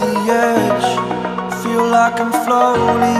the edge. Feel like I'm floating